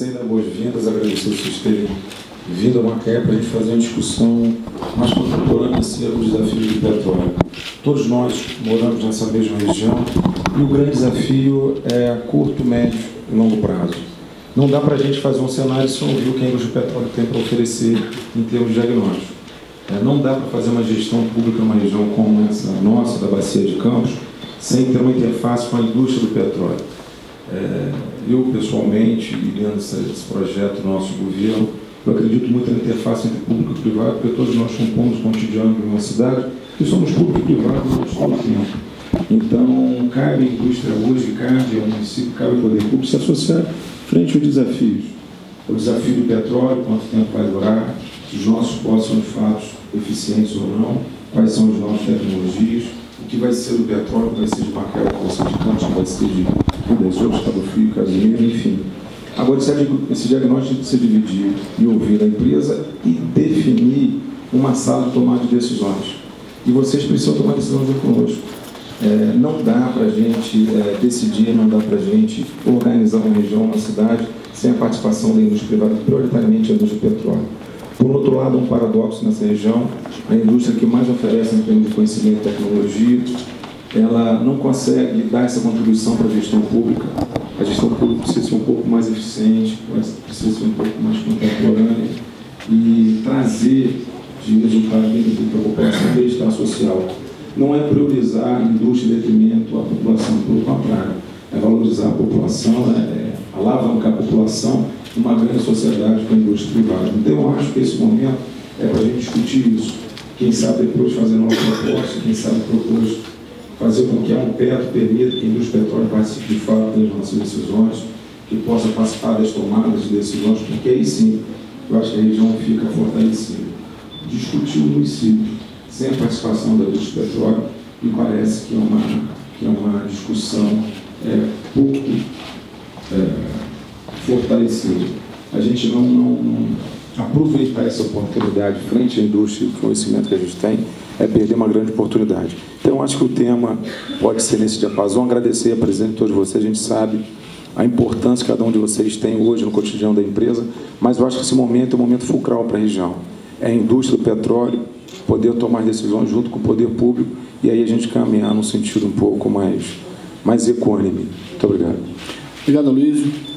dar boas-vindas, agradecer vocês terem vindo a Macaé para a gente fazer uma discussão mais contemporânea acerca dos desafios do petróleo. Todos nós moramos nessa mesma região e o grande desafio é a curto, médio e longo prazo. Não dá para a gente fazer um cenário não ouvir o que a indústria do petróleo tem para oferecer em termos de diagnóstico. É, não dá para fazer uma gestão pública numa região como essa nossa, da Bacia de Campos, sem ter uma interface com a indústria do petróleo. É, eu, pessoalmente, liderando esse, projeto nosso governo, eu acredito muito na interface entre público e privado, porque todos nós compomos o cotidiano de uma cidade e somos público e privado durante todo o tempo. Então, cabe à indústria hoje, cabe ao município, cabe ao poder público se associar frente aos desafios. O desafio do petróleo, quanto tempo vai durar, os nossos postos são de fato eficientes ou não, quais são as novas tecnologias, o que vai ser do petróleo, vai ser de Macaé, vai ser de que vai ser de Rio Cabo Frio, Casimiro, enfim. Agora, esse diagnóstico tem que ser dividido e ouvir a empresa e definir uma sala de tomada de decisões. E vocês precisam tomar decisão junto conosco. É, não dá para a gente é, decidir, não dá para a gente organizar uma região, uma cidade, sem a participação da indústria privada, prioritariamente a indústria petróleo. Por outro lado, um paradoxo nessa região, a indústria que mais oferece em termos de conhecimento e tecnologia, ela não consegue dar essa contribuição para a gestão pública. A gestão pública precisa ser um pouco mais eficiente, precisa ser um pouco mais contemporânea e trazer de resultado dentro para a população bem-estar social. Não é priorizar a indústria em detrimento à população, pelo contrário, é valorizar a população, é alavancar a população numa grande sociedade com a indústria privada. Então, eu acho que esse momento é para a gente discutir isso. Quem sabe depois fazer novas propostas, quem sabe depois fazer com que a Ampetro permita que a indústria petróleo participe de fato das nossas decisões, que possa participar das tomadas de decisões, porque aí sim eu acho que a região fica fortalecida. Discutir o município sem a participação da indústria petróleo me parece que é uma, que é uma discussão é, pouco é, fortalecida. A gente não, não, não aproveitar essa oportunidade frente à indústria e o conhecimento que a gente tem é perder uma grande oportunidade. Então, acho que o tema pode ser nesse diapasão. Agradecer a presença de todos vocês. A gente sabe a importância que cada um de vocês tem hoje no cotidiano da empresa, mas eu acho que esse momento é um momento fulcral para a região. É a indústria do petróleo, poder tomar decisões junto com o poder público e aí a gente caminhar num sentido um pouco mais, mais econômico. Muito obrigado. Obrigado, Luiz.